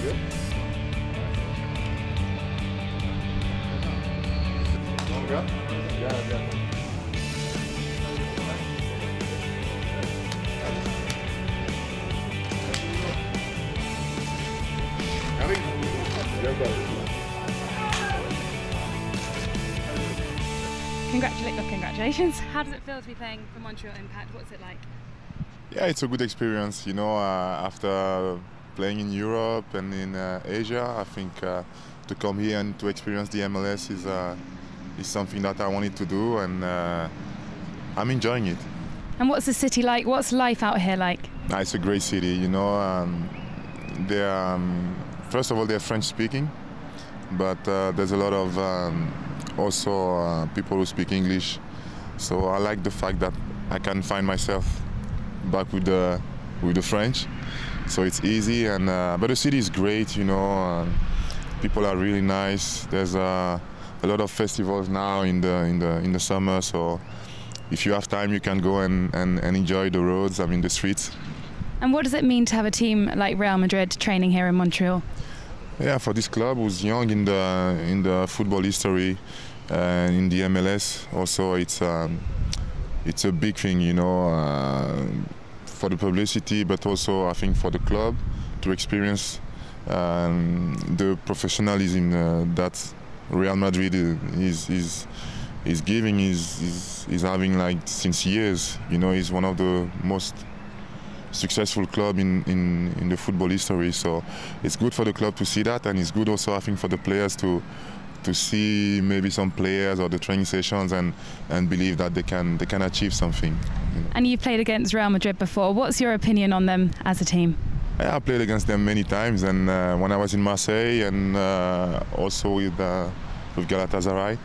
serio? Longa? Ya, ya. Harry? Ya está. Congratulations! well, congratulations. How does it feel to be playing for Montreal Impact? What's it like? Yeah, it's a good experience. You know, uh, after playing in Europe and in uh, Asia, I think uh, to come here and to experience the MLS is uh, is something that I wanted to do, and uh, I'm enjoying it. And what's the city like? What's life out here like? It's a great city. You know, um, they're um, first of all they're French speaking, but uh, there's a lot of um, also uh, people who speak English. So I like the fact that I can find myself back with the with the French. So it's easy, and uh, but the city is great. You know, uh, people are really nice. There's uh, a lot of festivals now in the in the in the summer. So if you have time, you can go and, and, and enjoy the roads. I mean the streets. And what does it mean to have a team like Real Madrid training here in Montreal? Yeah, for this club who's young in the in the football history and in the MLS, also it's um, it's a big thing, you know, uh, for the publicity, but also I think for the club to experience um, the professionalism uh, that Real Madrid is is is giving is, is is having like since years. You know, he's one of the most successful club in, in, in the football history. So it's good for the club to see that, and it's good also, I think, for the players to to see maybe some players or the training sessions and, and believe that they can they can achieve something. you know. And you've played against Real Madrid before. What's your opinion on them as a team? Yeah, I played against them many times, and uh, when I was in Marseille and uh, also with uh, with Galatasaray,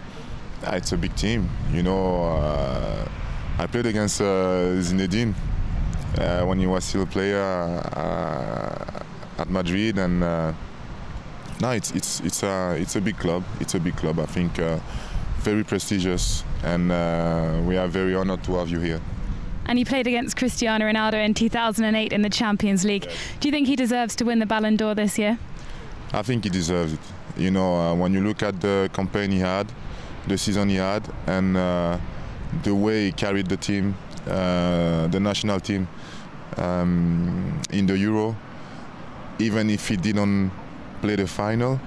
it's a big team. You know, uh, I played against uh, Zinedine uh, when he was still a player uh, at Madrid, and uh, no, it's it's it's a it's a big club. It's a big club. I think uh, very prestigious, and uh, we are very honored to have you here. And you played against Cristiano Ronaldo in 2008 in the Champions League. Do you think he deserves to win the Ballon d'Or this year? I think he deserves it. You know, uh, when you look at the campaign he had, the season he had, and uh, the way he carried the team, uh, the national team, um, in the Euro, even if he didn't play the final,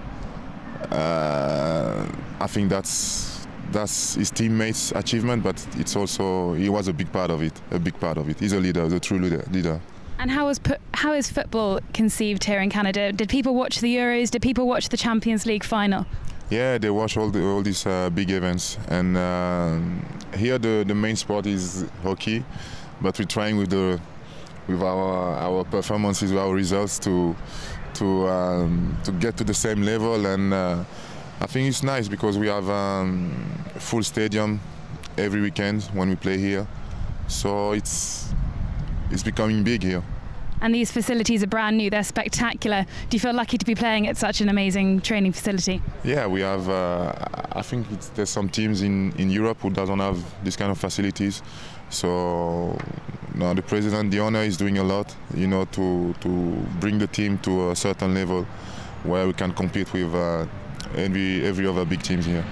uh, I think that's that's his teammates' achievement, but it's also he was a big part of it. A big part of it. He's a leader, a true leader. leader. And how is pu- how is football conceived here in Canada? Did people watch the Euros? Did people watch the Champions League final? Yeah, they watch all the, all these uh, big events, and uh, here the, the main sport is hockey, but we're trying with the with our our performances, with our results to to um, to get to the same level, and uh, I think it's nice because we have um, full stadium every weekend when we play here, so it's it's becoming big here. And these facilities are brand new. They're spectacular. Do you feel lucky to be playing at such an amazing training facility? Yeah, we have. Uh, I think there's some teams in, in Europe who doesn't have this kind of facilities. So now the president, the owner, is doing a lot, you know, to to bring the team to a certain level where we can compete with uh, every every other big teams here.